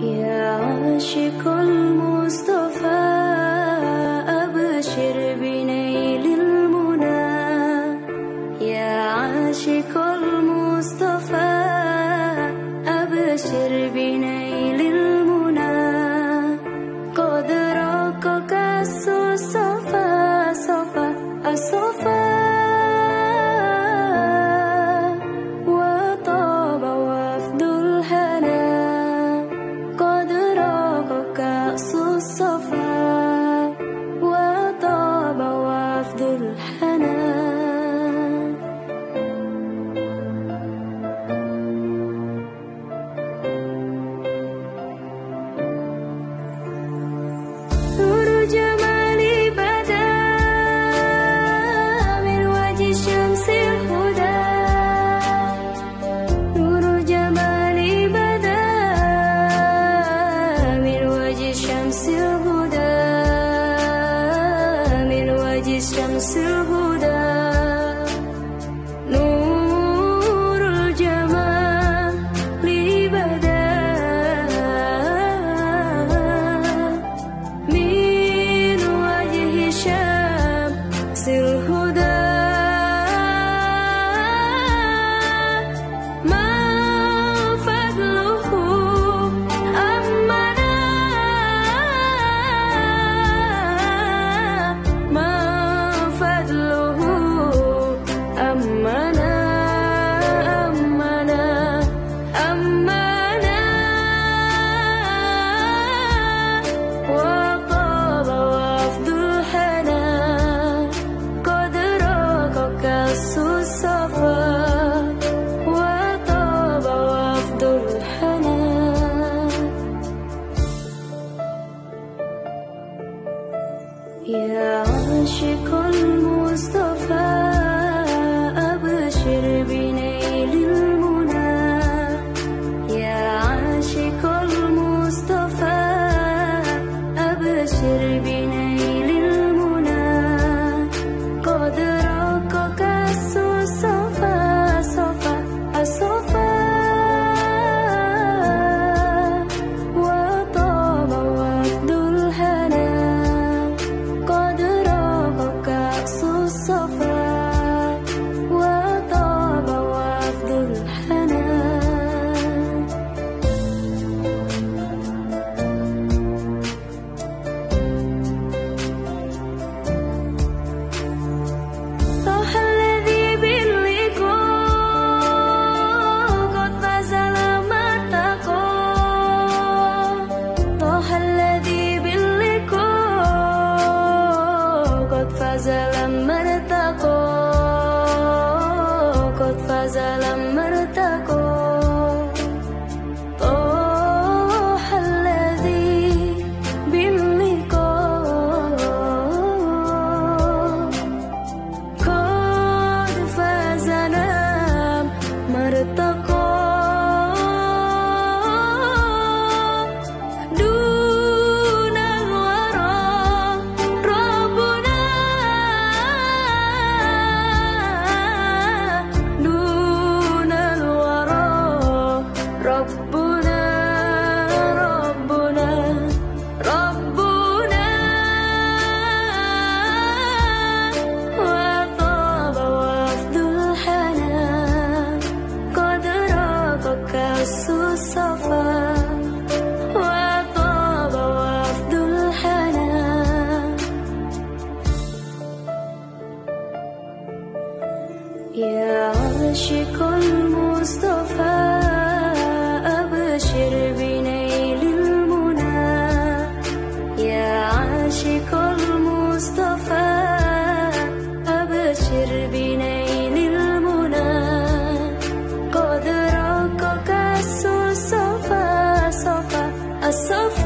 يا عاشق المصطفى. شمس الهدى من وجه شمس الهدى يا عاشق المصطفى. मरता يا عاشق المصطفى أبشر بنيل المنى. يا عاشق المصطفى أبشر بنيل المنى. قد رقك الصفا صفا الصفا.